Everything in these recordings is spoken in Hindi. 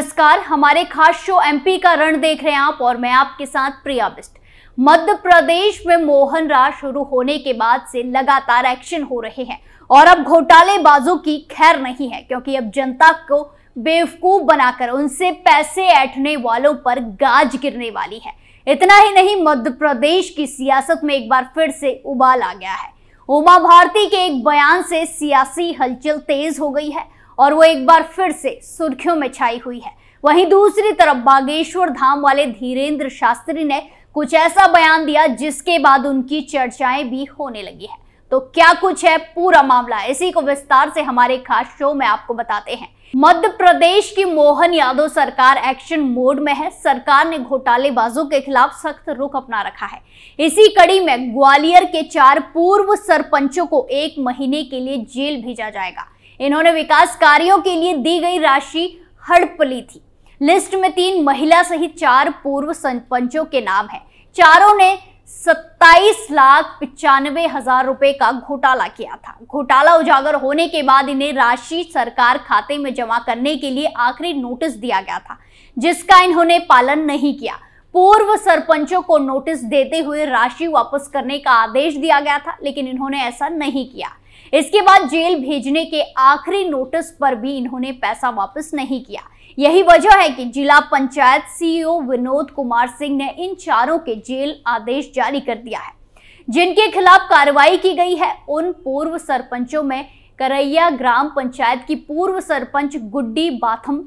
नमस्कार, हमारे खास शो एमपी का रण देख रहे हैं आप और मैं आपके साथ प्रिया बिस्ट मध्य प्रदेश में मोहन राज शुरू होने के बाद से लगातार एक्शन हो रहे हैं और अब घोटालेबाजों की खैर नहीं है, क्योंकि अब जनता को बेवकूफ़ बनाकर उनसे पैसे ऐठने वालों पर गाज गिरने वाली है। इतना ही नहीं, मध्य प्रदेश की सियासत में एक बार फिर से उबाल आ गया है। उमा भारती के एक बयान से सियासी हलचल तेज हो गई है और वो एक बार फिर से सुर्खियों में छाई हुई है। वहीं दूसरी तरफ़ बागेश्वर धाम वाले धीरेन्द्र शास्त्री ने कुछ ऐसा बयान दिया जिसके बाद उनकी चर्चाएँ भी होने लगी है। तो क्या कुछ है पूरा मामला? इसी को विस्तार से हमारे खास शो में आपको बताते हैं। मध्य प्रदेश की मोहन यादव सरकार एक्शन मोड में है। सरकार ने घोटालेबाजों के खिलाफ सख्त रुख अपना रखा है। इसी कड़ी में ग्वालियर के चार पूर्व सरपंचों को एक महीने के लिए जेल भेजा जाएगा। इन्होंने विकास कार्यों के लिए दी गई राशि हड़प ली थी। लिस्ट में तीन महिला सहित चार पूर्व सरपंचों के नाम है। चारों ने सत्ताईस लाख पिचानवे हज़ार रुपए का घोटाला किया था। घोटाला उजागर होने के बाद इन्हें राशि सरकार खाते में जमा करने के लिए आखिरी नोटिस दिया गया था, जिसका इन्होंने पालन नहीं किया। पूर्व सरपंचों को नोटिस देते हुए राशि वापस करने का आदेश दिया गया था, लेकिन इन्होंने ऐसा नहीं किया। इसके बाद जेल भेजने के आखिरी नोटिस पर भी इन्होंने पैसा वापस नहीं किया। यही वजह है कि जिला पंचायत सीईओ विनोद कुमार सिंह ने इन चारों के जेल आदेश जारी कर दिया है। जिनके खिलाफ कार्रवाई की गई है, उन पूर्व सरपंचों में करैया ग्राम पंचायत की पूर्व सरपंच गुड्डी बाथम,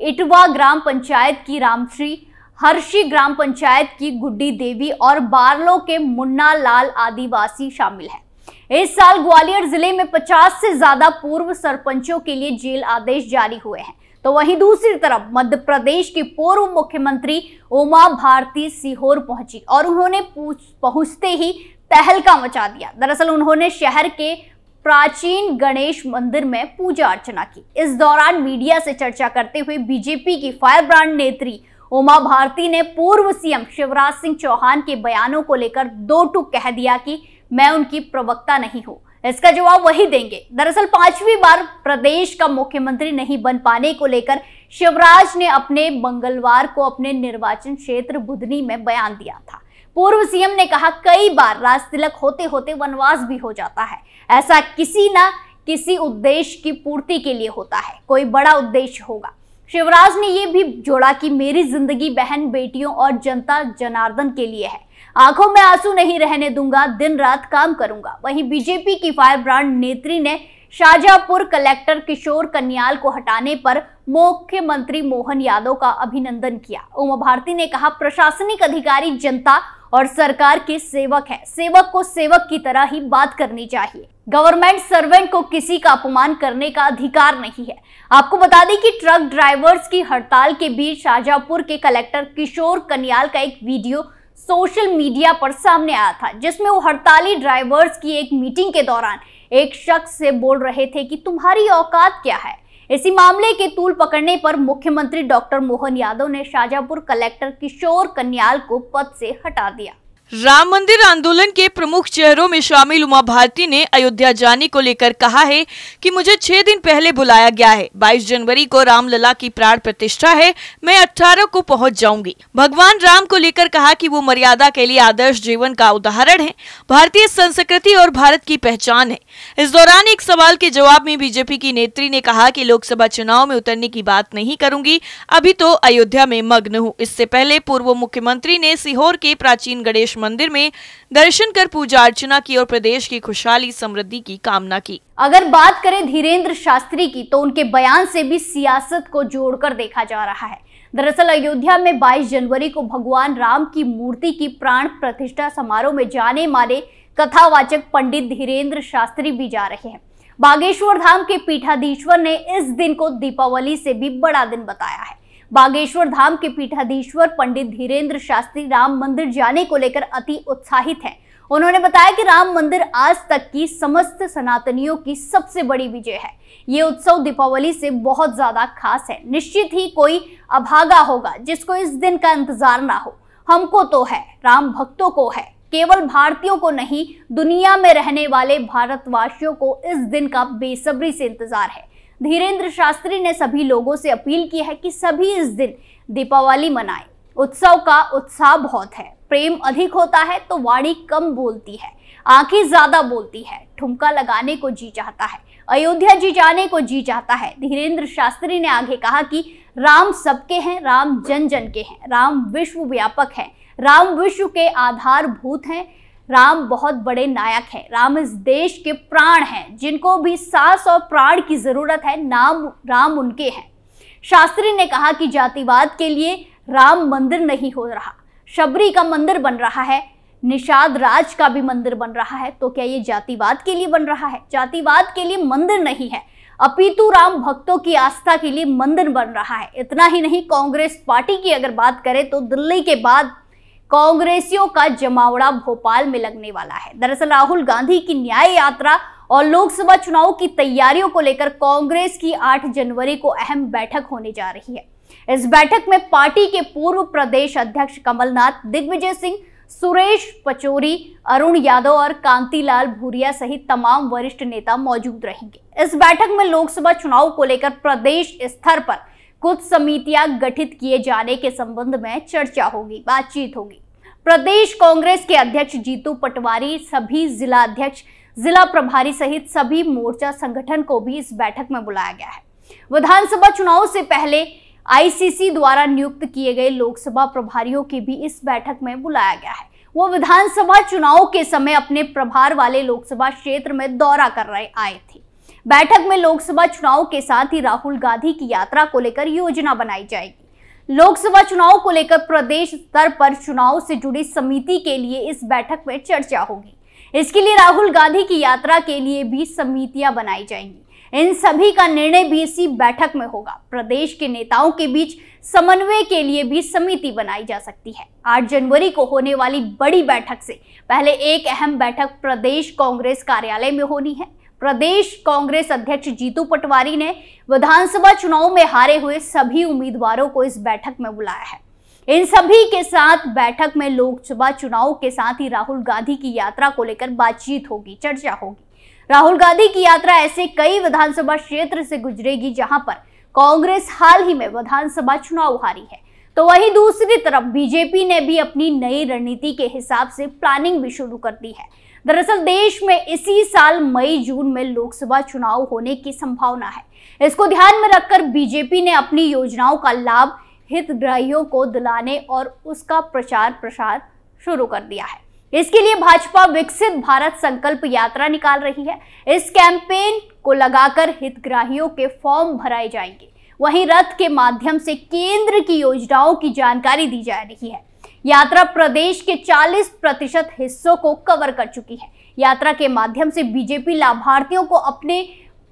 इटवा ग्राम पंचायत की रामश्री, हर्षी ग्राम पंचायत की गुड्डी देवी और बारलो के मुन्ना लाल आदिवासी शामिल है। इस साल ग्वालियर ज़िले में 50 से ज़्यादा पूर्व सरपंचों के लिए जेल आदेश जारी हुए हैं। तो वहीं दूसरी तरफ़ मध्य प्रदेश की पूर्व मुख्यमंत्री उमा भारती सीहोर पहुँची और उन्होंने पहुँचते ही तहलका मचा दिया। दरअसल उन्होंने शहर के प्राचीन गणेश मंदिर में पूजा अर्चना की। इस दौरान मीडिया से चर्चा करते हुए बीजेपी की फायर ब्रांड नेत्री उमा भारती ने पूर्व सीएम शिवराज सिंह चौहान के बयानों को लेकर दो टूक कह दिया कि मैं उनकी प्रवक्ता नहीं हूँ। इसका जवाब वही देंगे। दरअसल पांचवी बार प्रदेश का मुख्यमंत्री नहीं बन पाने को लेकर शिवराज ने अपने मंगलवार को अपने निर्वाचन क्षेत्र बुधनी में बयान दिया था। पूर्व सीएम ने कहा, कई बार राज तिलक होते होते वनवास भी हो जाता है। ऐसा किसी ना किसी उद्देश्य की पूर्ति के लिए होता है। कोई बड़ा उद्देश्य होगा। शिवराज ने यह भी जोड़ा कि मेरी ज़िंदगी बहन, बेटियों और जनता जनार्दन के लिए है। आँखों में आँसू नहीं रहने दूँगा, दिन रात काम करूँगा। वहीं बीजेपी की फायर ब्रांड नेत्री ने शाहजहापुर कलेक्टर किशोर कन्याल को हटाने पर मुख्यमंत्री मोहन यादव का अभिनंदन किया। उमा भारती ने कहा, प्रशासनिक अधिकारी जनता और सरकार के सेवक है। सेवक को सेवक की तरह ही बात करनी चाहिए। गवर्नमेंट सर्वेंट को किसी का अपमान करने का अधिकार नहीं है। आपको बता दें कि ट्रक ड्राइवर्स की हड़ताल के बीच शाहजहापुर के कलेक्टर किशोर कन्याल का एक वीडियो सोशल मीडिया पर सामने आया था, जिसमें वो हड़ताली ड्राइवर्स की एक मीटिंग के दौरान एक शख्स से बोल रहे थे कि तुम्हारी औकात क्या है? इसी मामले के तूल पकड़ने पर मुख्यमंत्री डॉक्टर मोहन यादव ने शाजापुर कलेक्टर किशोर कन्याल को पद से हटा दिया। राम मंदिर आंदोलन के प्रमुख चेहरों में शामिल उमा भारती ने अयोध्या जाने को लेकर कहा है कि मुझे छह दिन पहले बुलाया गया है। 22 जनवरी को रामलला की प्राण प्रतिष्ठा है। मैं 18 को पहुँच जाऊँगी। भगवान राम को लेकर कहा कि वो मर्यादा के लिए आदर्श जीवन का उदाहरण है। भारतीय संस्कृति और भारत की पहचान है। इस दौरान एक सवाल के जवाब में बीजेपी की नेत्री ने कहा की लोकसभा चुनाव में उतरने की बात नहीं करूँगी। अभी तो अयोध्या में मग्न हूँ। इससे पहले पूर्व मुख्यमंत्री ने सीहोर के प्राचीन गणेश मंदिर में दर्शन कर पूजा अर्चना की और प्रदेश की खुशहाली, समृद्धि की कामना की। अगर बात करें धीरेन्द्र शास्त्री की तो उनके बयान से भी सियासत को जोड़कर देखा जा रहा है। दरअसल, अयोध्या में 22 जनवरी को भगवान राम की मूर्ति की प्राण प्रतिष्ठा समारोह में जाने माने कथावाचक पंडित धीरेन्द्र शास्त्री भी जा रहे हैं। बागेश्वर धाम के पीठाधीश्वर ने इस दिन को दीपावली से भी बड़ा दिन बताया है। बागेश्वर धाम के पीठाधीश्वर पंडित धीरेन्द्र शास्त्री राम मंदिर जाने को लेकर अति उत्साहित हैं। उन्होंने बताया कि राम मंदिर आज तक की समस्त सनातनियों की सबसे बड़ी विजय है। ये उत्सव दीपावली से बहुत ज़्यादा खास है। निश्चित ही कोई अभागा होगा जिसको इस दिन का इंतज़ार ना हो। हमको तो है, राम भक्तों को है। केवल भारतीयों को नहीं, दुनिया में रहने वाले भारतवासियों को इस दिन का बेसब्री से इंतज़ार है। धीरेन्द्र शास्त्री ने सभी लोगों से अपील की है कि सभी इस दिन दीपावली मनाएँ। उत्सव का उत्साह बहुत है। प्रेम अधिक होता है तो वाणी कम बोलती है। आँखें ज़्यादा बोलती है। ठुमका लगाने को जी चाहता है। अयोध्या जी जाने को जी चाहता है। धीरेन्द्र शास्त्री ने आगे कहा कि राम सबके हैं, राम जन जन के हैं, राम विश्व व्यापक है, राम विश्व के आधारभूत हैं राम बहुत बड़े नायक हैं। राम इस देश के प्राण हैं। जिनको भी सांस और प्राण की ज़रूरत है, नाम राम उनके हैं। शास्त्री ने कहा कि जातिवाद के लिए राम मंदिर नहीं हो रहा। शबरी का मंदिर बन रहा है। निषाद राज का भी मंदिर बन रहा है। तो क्या ये जातिवाद के लिए बन रहा है? जातिवाद के लिए मंदिर नहीं है। अपितु राम भक्तों की आस्था के लिए मंदिर बन रहा है। इतना ही नहीं, कांग्रेस पार्टी की अगर बात करें तो दिल्ली के बाद कांग्रेसियों का जमावड़ा भोपाल में लगने वाला है। दरअसल राहुल गांधी की न्याय यात्रा और लोकसभा चुनाव की तैयारियों को लेकर कांग्रेस की 8 जनवरी को अहम बैठक होने जा रही है। इस बैठक में पार्टी के पूर्व प्रदेश अध्यक्ष कमलनाथ, दिग्विजय सिंह, सुरेश पचोरी, अरुण यादव और कांतिलाल भूरिया सहित तमाम वरिष्ठ नेता मौजूद रहेंगे। इस बैठक में लोकसभा चुनाव को लेकर प्रदेश स्तर पर कुछ समितियाँ गठित किए जाने के संबंध में चर्चा होगी, बातचीत होगी। प्रदेश कांग्रेस के अध्यक्ष जीतू पटवारी, सभी जिला अध्यक्ष जिला प्रभारी सहित सभी मोर्चा संगठन को भी इस बैठक में बुलाया गया है। विधानसभा चुनाव से पहले आईसीसी द्वारा नियुक्त किए गए लोकसभा प्रभारियों की भी इस बैठक में बुलाया गया है। वो विधानसभा चुनाव के समय अपने प्रभार वाले लोकसभा क्षेत्र में दौरा कर रहे, आए थे। बैठक में लोकसभा चुनाव के साथ ही राहुल गांधी की यात्रा को लेकर योजना बनाई जाएगी। लोकसभा चुनाव को लेकर प्रदेश स्तर पर चुनाव से जुड़ी समिति के लिए इस बैठक में चर्चा होगी। इसके लिए राहुल गांधी की यात्रा के लिए भी समितियाँ बनाई जाएँगी। इन सभी का निर्णय भी इसी बैठक में होगा। प्रदेश के नेताओं के बीच समन्वय के लिए भी समिति बनाई जा सकती है। 8 जनवरी को होने वाली बड़ी बैठक से पहले एक अहम बैठक प्रदेश कांग्रेस कार्यालय में होनी है। प्रदेश कांग्रेस अध्यक्ष जीतू पटवारी ने विधानसभा चुनाव में हारे हुए सभी उम्मीदवारों को इस बैठक में बुलाया है। इन सभी के साथ बैठक में लोकसभा चुनाव के साथ ही राहुल गांधी की यात्रा को लेकर बातचीत होगी, चर्चा होगी। राहुल गांधी की यात्रा ऐसे कई विधानसभा क्षेत्र से गुजरेगी जहाँ पर कांग्रेस हाल ही में विधानसभा चुनाव हारी है। तो वहीं दूसरी तरफ़ बीजेपी ने भी अपनी नई रणनीति के हिसाब से प्लानिंग भी शुरू कर दी है। दरअसल देश में इसी साल मई, जून में लोकसभा चुनाव होने की संभावना है। इसको ध्यान में रखकर बीजेपी ने अपनी योजनाओं का लाभ हितग्राहियों को दिलाने और उसका प्रचार प्रसार शुरू कर दिया है। इसके लिए भाजपा विकसित भारत संकल्प यात्रा निकाल रही है। इस कैंपेन को लगाकर हितग्राहियों के फॉर्म भराए जाएँगे। वहीं रथ के माध्यम से केंद्र की योजनाओं की जानकारी दी जा रही है। यात्रा प्रदेश के 40 प्रतिशत हिस्सों को कवर कर चुकी है। यात्रा के माध्यम से बीजेपी लाभार्थियों को अपने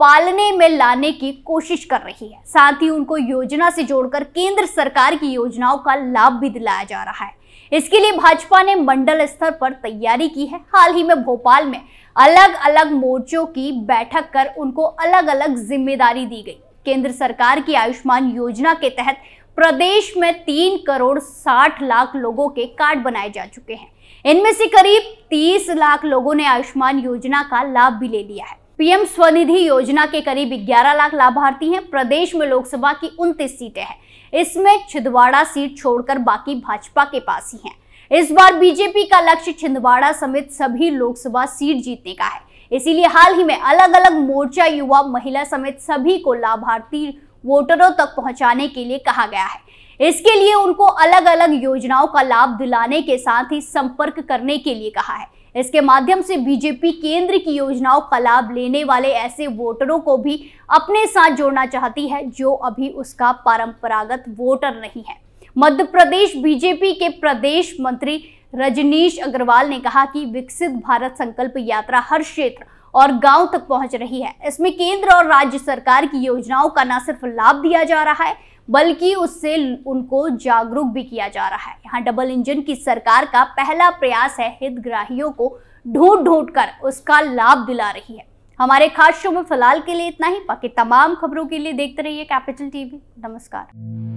पालने में लाने की कोशिश कर रही है। साथ ही उनको योजना से जोड़कर केंद्र सरकार की योजनाओं का लाभ भी दिलाया जा रहा है। इसके लिए भाजपा ने मंडल स्तर पर तैयारी की है। हाल ही में भोपाल में अलग अलग मोर्चों की बैठक कर उनको अलग अलग ज़िम्मेदारी दी गई। केंद्र सरकार की आयुष्मान योजना के तहत प्रदेश में तीन करोड़ साठ लाख लोगों के कार्ड बनाए जा चुके हैं। इनमें से करीब तीस लाख लोगों ने आयुष्मान योजना का लाभ भी ले लिया है। पीएम स्वनिधि योजना के करीब 11 लाख लाभार्थी हैं। प्रदेश में लोकसभा की 29 सीटें हैं। इसमें छिंदवाड़ा सीट छोड़कर बाकी भाजपा के पास ही हैं। इस बार बीजेपी का लक्ष्य छिंदवाड़ा समेत सभी लोकसभा सीट जीतने का है। इसीलिए हाल ही में अलग अलग मोर्चा युवा महिला समेत सभी को लाभार्थी वोटरों तक पहुँचाने के लिए कहा गया है। इसके लिए उनको अलग अलग योजनाओं का लाभ दिलाने के साथ ही संपर्क करने के लिए कहा है। इसके माध्यम से बीजेपी केंद्र की योजनाओं का लाभ लेने वाले ऐसे वोटरों को भी अपने साथ जोड़ना चाहती है, जो अभी उसका परंपरागत वोटर नहीं है। मध्य प्रदेश बीजेपी के प्रदेश मंत्री रजनीश अग्रवाल ने कहा कि विकसित भारत संकल्प यात्रा हर क्षेत्र और गाँव तक पहुँच रही है। इसमें केंद्र और राज्य सरकार की योजनाओं का न सिर्फ़ लाभ दिया जा रहा है, बल्कि उससे उनको जागरूक भी किया जा रहा है। यहाँ डबल इंजन की सरकार का पहला प्रयास है हितग्राहियों को ढूंढ ढूंढ कर उसका लाभ दिला रही है। हमारे खास शो में फ़िलहाल के लिए इतना ही। बाकी तमाम खबरों के लिए देखते रहिए कैपिटल टीवी। नमस्कार।